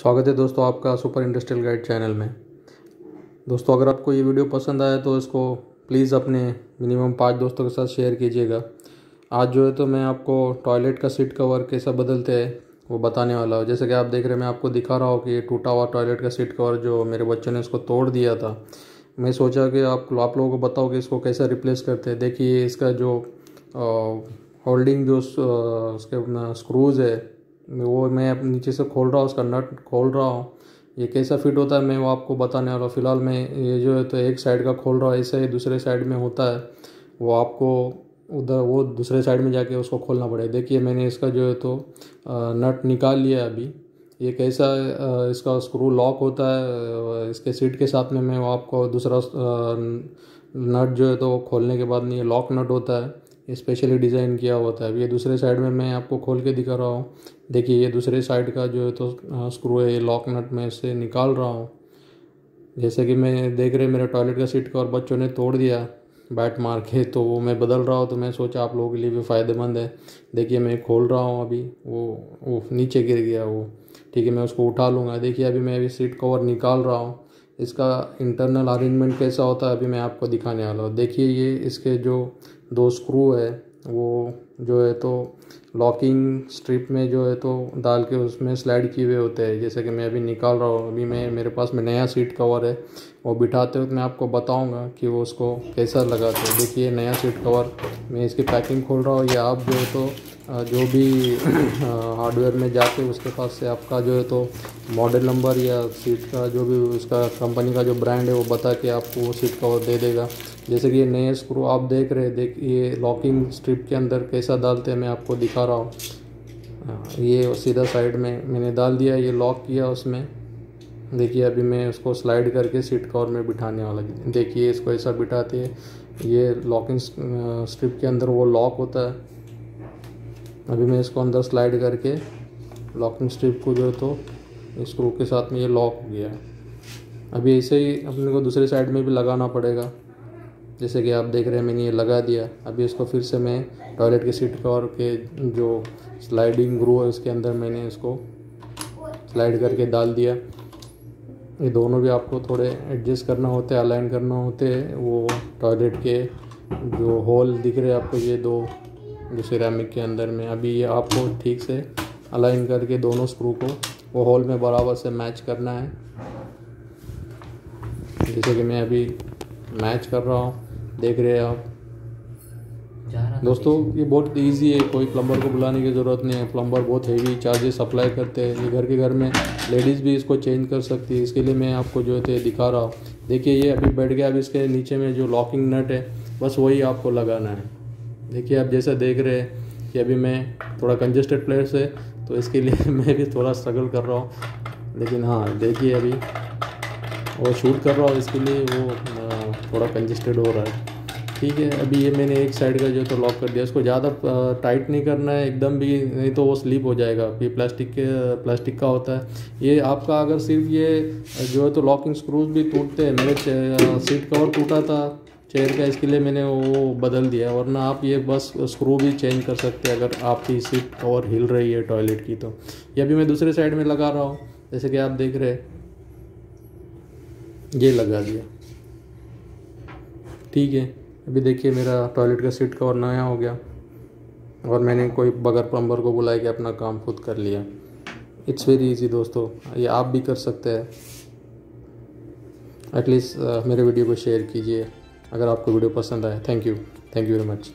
स्वागत है दोस्तों आपका सुपर इंडस्ट्रियल गाइड चैनल में। दोस्तों, अगर आपको ये वीडियो पसंद आया तो इसको प्लीज़ अपने मिनिमम पाँच दोस्तों के साथ शेयर कीजिएगा। आज जो है तो मैं आपको टॉयलेट का सीट कवर कैसा बदलते हैं वो बताने वाला हूँ। जैसे कि आप देख रहे हैं, मैं आपको दिखा रहा हूँ कि ये टूटा हुआ टॉयलेट का सीट कवर जो मेरे बच्चों ने इसको तोड़ दिया था। मैं सोचा कि आप आप लोगों को बताओ कि इसको कैसा रिप्लेस करते हैं। देखिए, इसका जो होल्डिंग जो उसके स्क्रूज़ है वो मैं नीचे से खोल रहा हूँ, उसका नट खोल रहा हूँ। ये कैसा फिट होता है मैं वो आपको बताने वाला हूँ। फ़िलहाल मैं ये जो है तो एक साइड का खोल रहा हूँ, ऐसे ही दूसरे साइड में होता है। वो आपको उधर, वो दूसरे साइड में जाके उसको खोलना पड़ेगा। देखिए, मैंने इसका जो है तो नट निकाल लिया अभी। ये कैसा इसका स्क्रू लॉक होता है इसके सीट के साथ में मैं वो आपको दूसरा नट जो है तो खोलने के बाद में ये लॉक नट होता है। स्पेशली डिज़ाइन किया होता है। ये दूसरे साइड में मैं आपको खोल के दिखा रहा हूँ। देखिए, ये दूसरे साइड का जो है तो स्क्रू है, ये लॉक नट में से निकाल रहा हूँ। जैसे कि मैं, देख रहे मेरे टॉयलेट का सीट का और बच्चों ने तोड़ दिया बैट मार के तो वो मैं बदल रहा हूँ तो मैं सोचा आप लोगों के लिए भी फ़ायदेमंद है। देखिए, मैं खोल रहा हूँ अभी, वो वो नीचे गिर गया वो। ठीक है, मैं उसको उठा लूँगा। देखिए, अभी मैं अभी सीट कवर निकाल रहा हूँ। इसका इंटरनल अरेंजमेंट कैसा होता है, अभी मैं आपको दिखाने वाला हूँ। देखिए, ये इसके जो दो स्क्रू है, वो जो है तो लॉकिंग स्ट्रिप में जो है तो डाल के उसमें स्लाइड किए हुए होते हैं। जैसे कि मैं अभी निकाल रहा हूँ, अभी मैं, मेरे पास में नया सीट कवर है, वो बिठाते वक्त मैं आपको बताऊँगा कि वो उसको कैसा लगाते हैं देखिए, नया सीट कवर मैं इसकी पैकिंग खोल रहा हूँ। या आप जो है तो जो भी हार्डवेयर में जाके उसके पास से आपका जो है तो मॉडल नंबर या सीट का जो भी उसका कंपनी का जो ब्रांड है वो बता के आपको वो सीट कवर दे देगा। जैसे कि ये नए स्क्रू आप देख रहे हैं, देख, ये लॉकिंग स्ट्रिप के अंदर कैसा डालते हैं मैं आपको दिखा रहा हूँ। ये सीधा साइड में मैंने डाल दिया, ये लॉक किया उसमें। देखिए अभी मैं उसको स्लाइड करके सीट कवर में बिठाने वाला देखिए इसको ऐसा बिठाते हैं, ये लॉकिंग स्ट्रिप के अंदर वो लॉक होता है। अभी मैं इसको अंदर स्लाइड करके लॉकिंग स्ट्रिप को जो है तो स्क्रू के साथ में ये लॉक हो गया है। अभी ऐसे ही अपने को दूसरे साइड में भी लगाना पड़ेगा। जैसे कि आप देख रहे हैं, मैंने ये लगा दिया। अभी इसको फिर से मैं टॉयलेट के सीट कवर के जो स्लाइडिंग ग्रू है, उसके अंदर मैंने इसको स्लाइड करके डाल दिया। ये दोनों भी आपको थोड़े एडजस्ट करना होते हैं अलाइन करना होते हैं वो टॉयलेट के जो होल दिख रहे हैं आपको, ये दो जो सिरेमिक के अंदर में। अभी ये आपको ठीक से अलाइन करके दोनों स्क्रू को वो होल में बराबर से मैच करना है। जैसे कि मैं अभी मैच कर रहा हूँ देख रहे हैं आप। दोस्तों ये बहुत इजी है कोई प्लम्बर को बुलाने की ज़रूरत नहीं है। प्लम्बर बहुत हेवी चार्जेस अप्लाई करते हैं। ये घर के घर में लेडीज़ भी इसको चेंज कर सकती है। इसके लिए मैं आपको जो है दिखा रहा हूँ। देखिए ये अभी बैठ गया। अभी इसके नीचे में जो लॉकिंग नट है बस वही आपको लगाना है। देखिए, आप जैसा देख रहे हैं कि अभी मैं थोड़ा कंजेस्टेड प्लेस है तो इसके लिए मैं भी थोड़ा स्ट्रगल कर रहा हूँ। लेकिन हाँ देखिए अभी वो शूट कर रहा हूँ, इसके लिए वो थोड़ा कंजेस्टेड हो रहा है। ठीक है, अभी ये मैंने एक साइड का जो तो लॉक कर दिया। इसको ज़्यादा टाइट नहीं करना है, एकदम भी, नहीं तो वो स्लिप हो जाएगा। ये प्लास्टिक के प्लास्टिक का होता है। ये आपका अगर सिर्फ़ ये, जो है तो लॉकिंग स्क्रूज भी टूटते हैं। मेरे सीट कवर टूटा था। चेयर का इसके लिए मैंने वो बदल दिया, वरना आप ये बस स्क्रू भी चेंज कर सकते हैं अगर आपकी सीट कवर हिल रही है टॉयलेट की तो। ये अभी मैं दूसरे साइड में लगा रहा हूँ, जैसे कि आप देख रहे हैं। ये लगा दिया। ठीक है, अभी देखिए मेरा टॉयलेट का सीट कवर नया हो गया और मैंने कोई बगैर प्लम्बर को बुलाया कि अपना काम खुद कर लिया। इट्स वेरी इजी दोस्तों, ये आप भी कर सकते हैं। एटलीस्ट मेरे वीडियो को शेयर कीजिए। अगर आपको वीडियो पसंद आए thank you thank you very much